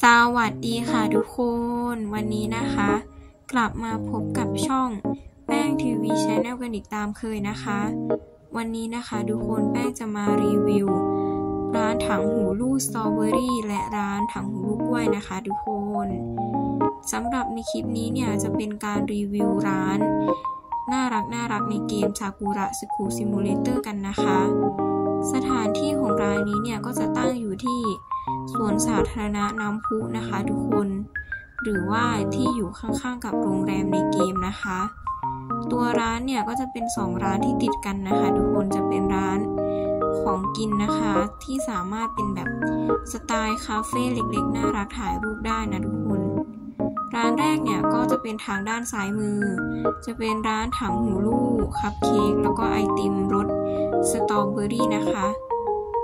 สวัสดีค่ะทุกคน วันนี้นะคะ กลับมาพบกับช่องแป้ง TV Channel กันอีกตามเคยนะคะ วันนี้นะคะทุกคนแป้งจะมารีวิว ร้านถังหูลู่สตรอเบอรี่และร้านถังหูลู่กล้วยนะคะทุกคนสำหรับในคลิปนี้เนี่ยจะเป็นการรีวิวร้าน น่ารักน่ารักในเกม Sakura School Simulator กันนะคะ สถานที่ของร้านนี้เนี่ยก็จะตั้งอยู่ที่ สวนสาธารณะน้ำพุนะคะทุกคน หรือว่าที่อยู่ข้างๆกับโรงแรมในเกมนะคะ ตัวร้านเนี่ยก็จะเป็น 2 ร้านที่ติดกันนะคะ ทุกคนจะเป็นร้านของกินนะคะที่สามารถเป็นแบบสไตล์คาเฟ่เล็กๆ น่ารักถ่ายรูปได้นะทุกคน ร้านแรกเนี่ยก็จะเป็นทางด้านซ้ายมือ จะเป็นร้านถังหูลูกคัพเค้กแล้วก็ไอติมรสสตรอเบอรี่นะคะ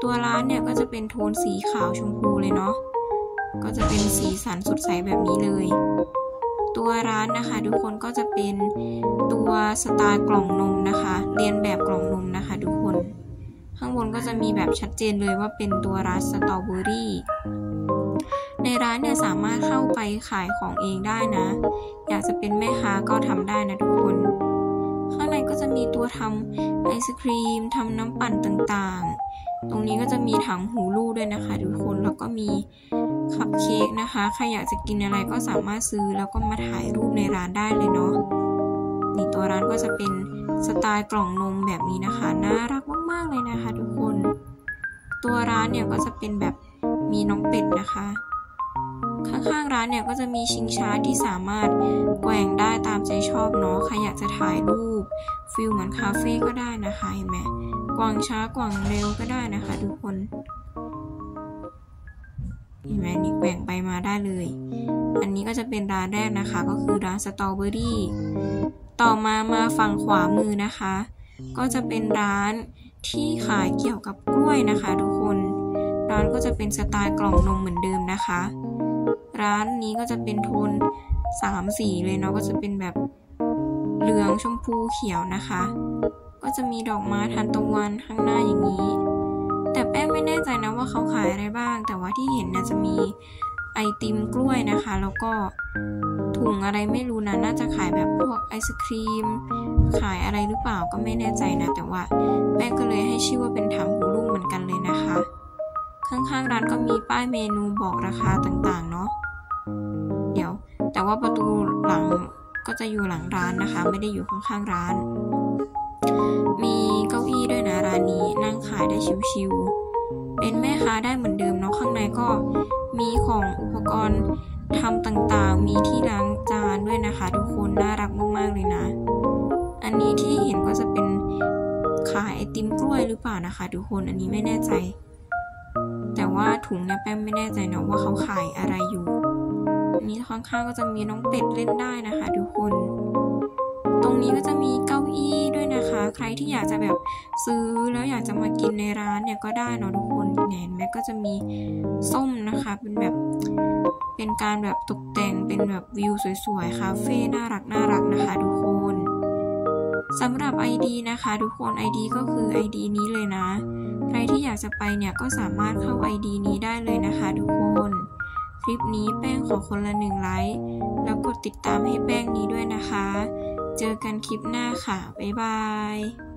ตัวร้านเนี่ยก็จะเป็นโทนสีขาวชมพูเลยเนาะ ก็จะเป็นสีสันสดใสแบบนี้เลย ตัวร้านนะคะ ทุกคนก็จะเป็นตัวสไตล์กล่องนมนะคะ เรียนแบบกล่องนมนะคะ ทุกคน ข้างบนก็จะมีแบบชัดเจนเลยว่าเป็นตัวร้านสตรอเบอรี่ในร้านเนี่ยสามารถเข้าไปขายของเองได้นะ อยากจะเป็นแม่ค้าก็ทำได้นะทุกคน ข้างในก็จะมีตัวทำไอศครีมทำน้ำปั่นต่างๆ ตรงนี้ก็จะมีถังหูลูกด้วยนะคะ ทุกคนแล้วก็มีคัพเค้กนะคะ ใครอยากจะกินอะไรก็สามารถซื้อแล้วก็มาถ่ายรูปในร้านได้เลยเนาะนี่ตัวร้านก็จะเป็นสไตล์กล่องนมแบบนี้นะคะน่ารักมากๆเลยนะคะ ทุกคน ตัวร้านเนี่ยก็จะเป็นแบบมีน้องเป็ดนะคะ ข้างๆร้านเนี่ยก็จะมีชิงช้าที่สามารถแกว่งได้ตามใจชอบเนาะใครอยากจะถ่ายรูปฟิลเหมือนคาเฟ่ก็ได้นะคะเห็นไหมกวางช้ากวางเร็วก็ได้นะคะทุกคนเห็นไหมนี่แกว่งไปมาได้เลย อันนี้ก็จะเป็นร้านแรกนะคะ ก็คือร้านสตรอเบอรี่ ต่อมามาฝั่งขวามือนะคะ ก็จะเป็นร้านที่ขายเกี่ยวกับกล้วยนะคะ ทุกคน ร้านก็จะเป็นสไตล์กล่องนมเหมือนเดิมนะคะ ร้านนี้ก็จะเป็นโทนสามสีเลยเนาะก็จะเป็นแบบเหลืองชมพูเขียวนะคะ ก็จะมีดอกไม้ทานตะวันข้างหน้าอย่างนี้ แต่แป้งไม่แน่ใจนะว่าเขาขายอะไรบ้าง แต่ว่าที่เห็นน่าจะมีไอติมกล้วยนะคะ แล้วก็ถุงอะไรไม่รู้นะน่าจะขายแบบพวกไอศครีม ขายอะไรหรือเปล่าก็ไม่แน่ใจนะ แต่ว่าแป้งก็เลยให้ชื่อว่าเป็นถังหูลูกเหมือนกันเลยนะคะ ข้างๆร้านก็มีป้ายเมนูบอกราคาต่างๆเนาะเดี๋ยว แต่ว่าประตูหลังก็จะอยู่หลังร้านนะคะ ไม่ได้อยู่ข้างๆร้าน มีเก้าอี้ด้วยนะร้านนี้นั่งขายได้ชิวๆเป็นแม่ค้าได้เหมือนเดิมเนาะข้างในก็มีของอุปกรณ์ทำต่างๆ มีที่ล้างจานด้วยนะคะ ทุกคนน่ารักมากๆเลยนะ อันนี้ที่เห็นก็จะเป็นขายไอติมกล้วยหรือเปล่านะคะ ทุกคนอันนี้ไม่แน่ใจ แต่ว่าถุงเนี่ยแป้งไม่แน่ใจนะว่าเขาขายอะไรอยู่อันนี้ข้างๆก็จะมีน้องเป็ดเล่นได้นะคะ ทุกคน ตรงนี้ก็จะมีเก้าอี้ด้วยนะคะ ใครที่อยากจะแบบซื้อแล้วอยากจะมากินในร้านเนี่ยก็ได้เนาะทุกคนเห็นไหมก็จะมีส้มนะคะ เป็นแบบเป็นการแบบตกแต่งเป็นแบบวิวสวยๆคาเฟ่น่ารักน่ารักนะคะทุกคนสำหรับ ID นะคะ ทุกคน ID ก็คือ ID นี้เลยนะ ที่อยากจะไปเนี่ยก็สามารถเข้า ID นี้ได้เลยนะคะทุกคน คลิปนี้แป้งขอคนละหนึ่งไลค์แล้วกดติดตามให้แป้งนี้ด้วยนะคะ เจอกันคลิปหน้าค่ะ บ๊ายบาย